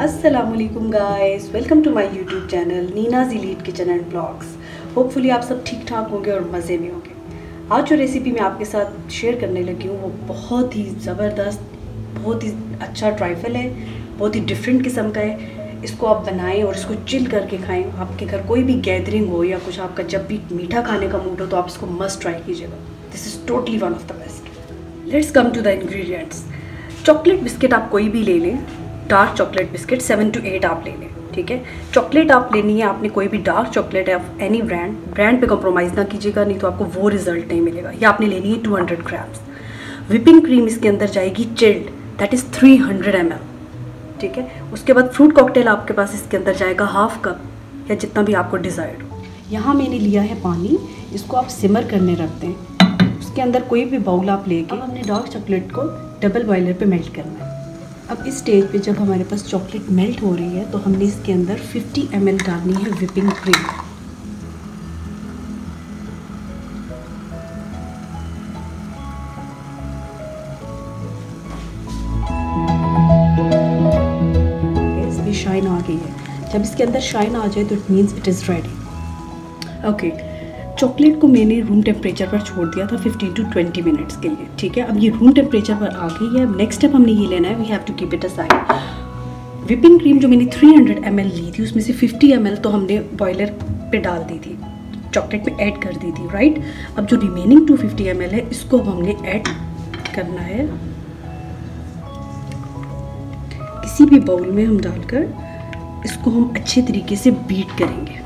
Aslam guys welcome to my YouTube channel Neena जिलीट kitchen and blogs hopefully आप सब ठीक ठाक होंगे और मज़े में होंगे। आज जो रेसिपी मैं आपके साथ शेयर करने लगी हूँ, वो बहुत ही ज़बरदस्त, बहुत ही अच्छा ट्राइफल है, बहुत ही डिफरेंट किस्म का है। इसको आप बनाएँ और इसको चिल करके खाएँ। आपके घर कोई भी गैदरिंग हो या कुछ, आपका जब भी मीठा खाने का मूड हो तो आप इसको मस्ट ट्राई कीजिएगा। This is totally one of the best let's come to the ingredients chocolate biscuit आप कोई भी ले लें dark chocolate biscuit seven to eight आप ले लें, ठीक है? चॉकलेट आप लेनी है, आपने कोई भी डार्क चॉकलेट है एनी ब्रांड ब्रांड पे कॉम्प्रोमाइज़ ना कीजिएगा, नहीं तो आपको वो रिज़ल्ट नहीं मिलेगा। या आपने लेनी है two hundred grams whipping cream इसके अंदर जाएगी chilled that is three hundred M ठीक है? उसके बाद फ्रूट कॉकटेल आपके पास इसके अंदर जाएगा हाफ़ कप या जितना भी आपको डिज़ायर्ड हो। यहाँ मैंने लिया है पानी, इसको आप सिमर करने रख दें उसके अंदर कोई भी बाउल आप लेके हमने डार्क चॉकलेट को डबल बॉयलर पे मेल्ट करना है। अब इस स्टेज पे जब हमारे पास चॉकलेट मेल्ट हो रही है तो हमने इसके अंदर 50 एम डालनी है विपिंग क्रीम शाइन आ गई है। जब इसके अंदर शाइन आ जाए तो it means it is ready okay chocolate को मैंने रूम टेम्परेचर पर छोड़ दिया था 15 टू 20 मिनट्स के लिए, ठीक है? अब ये रूम टेम्परेचर पर आ गई है। नेक्स्ट स्टेप हमने ये लेना है we have to keep it aside whipping cream जो मैंने 300 हंड्रेड ली थी, उसमें से 50 एम तो हमने बॉयलर पे डाल दी थी चॉकलेट में ऐड कर दी थी राइट अब जो रिमेनिंग 250 फिफ्टी है, इसको अब हमने ऐड करना है। किसी भी बाउल में हम डालकर इसको हम अच्छे तरीके से बीट करेंगे।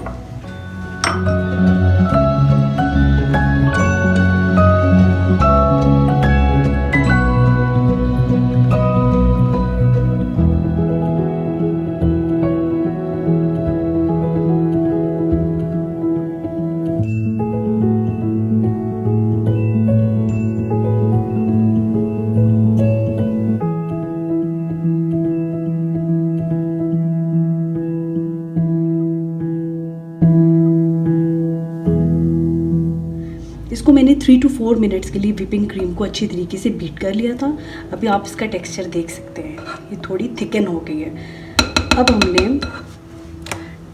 इसको मैंने थ्री टू फोर मिनट्स के लिए विपिंग क्रीम को अच्छी तरीके से बीट कर लिया था। अभी आप इसका टेक्सचर देख सकते हैं। ये थोड़ी थिकन हो गई है। अब हमने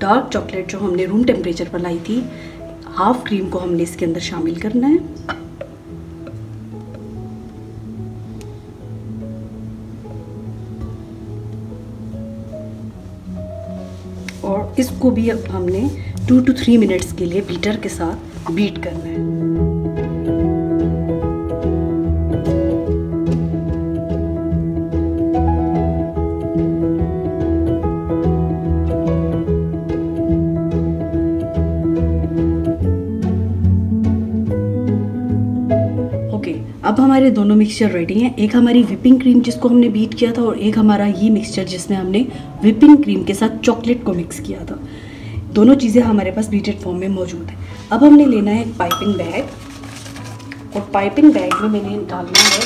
डार्क चॉकलेट जो हमने रूम टेम्परेचर पर लाई थी हाफ़ क्रीम को हमने इसके अंदर शामिल करना है। और इसको भी अब हमने टू टू थ्री मिनट्स के लिए बीटर के साथ बीट करना है। अब हमारे दोनों मिक्सचर रेडी हैं। एक हमारी विपिंग क्रीम जिसको हमने बीट किया था और एक हमारा ये मिक्सचर जिसमें हमने विपिंग क्रीम के साथ चॉकलेट को मिक्स किया था। दोनों चीज़ें हमारे पास बीटेड फॉर्म में मौजूद है। अब हमने लेना है एक पाइपिंग बैग और पाइपिंग बैग में मैंने डालना है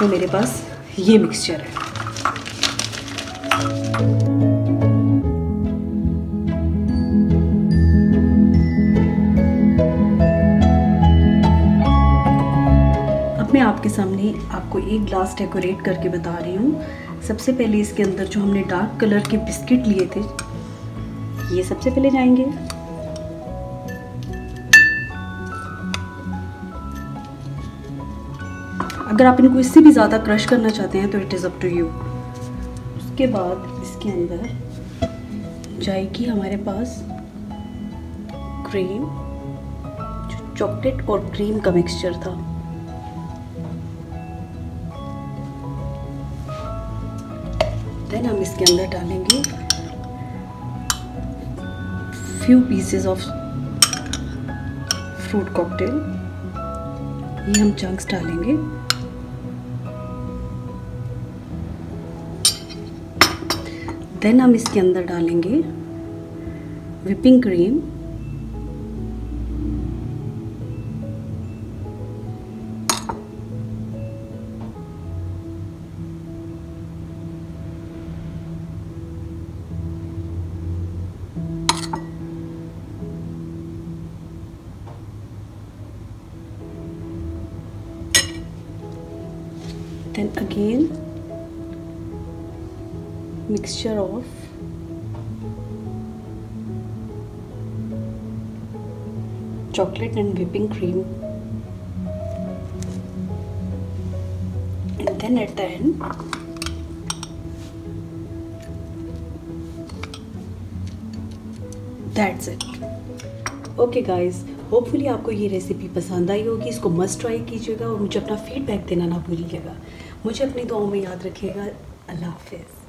जो मेरे पास ये मिक्सचर है। आपके सामने आपको एक ग्लास डेकोरेट करके बता रही हूँ। सबसे पहले इसके अंदर जो हमने डार्क कलर के बिस्किट लिए थे, ये सबसे पहले जाएँगे। अगर आप इनको इससे भी ज़्यादा क्रश करना चाहते हैं तो it is up to you उसके बाद इसके अंदर जाएगी हमारे पास क्रीम जो चॉकलेट और क्रीम का मिक्सचर था। देन हम इसके अंदर डालेंगे few pieces of fruit cocktail ये हम चंक्स डालेंगे। देन हम इसके अंदर डालेंगे whipping cream then again mixture of chocolate and whipping cream. And then at the end that's it. Okay guys hopefully आपको ये रेसिपी पसंद आई होगी, इसको मस्ट ट्राई कीजिएगा और मुझे अपना फीडबैक देना ना भूलिएगा। मुझे अपनी दुआओं में याद रखिएगा। अल्लाह हाफिज़।